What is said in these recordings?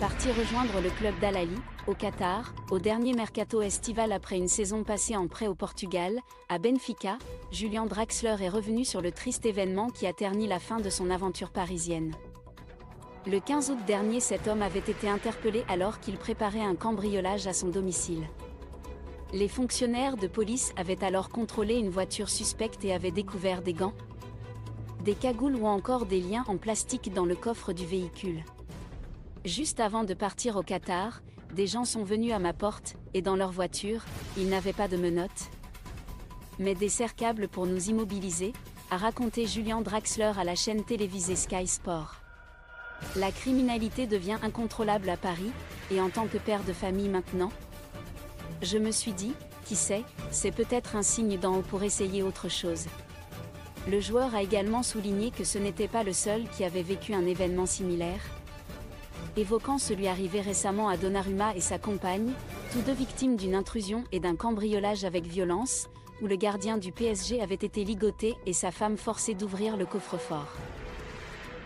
Parti rejoindre le club d'Al-Ali, au Qatar, au dernier mercato estival après une saison passée en prêt au Portugal, à Benfica, Julian Draxler est revenu sur le triste événement qui a terni la fin de son aventure parisienne. Le 15 août dernier, cet homme avait été interpellé alors qu'il préparait un cambriolage à son domicile. Les fonctionnaires de police avaient alors contrôlé une voiture suspecte et avaient découvert des gants, des cagoules ou encore des liens en plastique dans le coffre du véhicule. Juste avant de partir au Qatar, des gens sont venus à ma porte, et dans leur voiture, ils n'avaient pas de menottes, mais des cerclables pour nous immobiliser, a raconté Julien Draxler à la chaîne télévisée Sky Sport. La criminalité devient incontrôlable à Paris, et en tant que père de famille maintenant, je me suis dit, qui sait, c'est peut-être un signe d'en haut pour essayer autre chose. Le joueur a également souligné que ce n'était pas le seul qui avait vécu un événement similaire, évoquant celui arrivé récemment à Donnarumma et sa compagne, tous deux victimes d'une intrusion et d'un cambriolage avec violence, où le gardien du PSG avait été ligoté et sa femme forcée d'ouvrir le coffre-fort.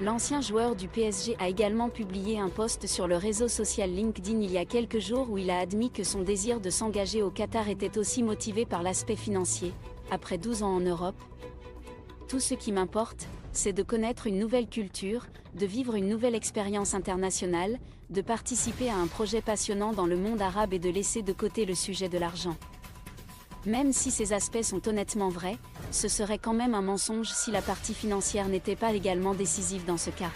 L'ancien joueur du PSG a également publié un post sur le réseau social LinkedIn il y a quelques jours où il a admis que son désir de s'engager au Qatar était aussi motivé par l'aspect financier, après 12 ans en Europe. Tout ce qui m'importe, c'est de connaître une nouvelle culture, de vivre une nouvelle expérience internationale, de participer à un projet passionnant dans le monde arabe et de laisser de côté le sujet de l'argent. Même si ces aspects sont honnêtement vrais, ce serait quand même un mensonge si la partie financière n'était pas également décisive dans ce cas.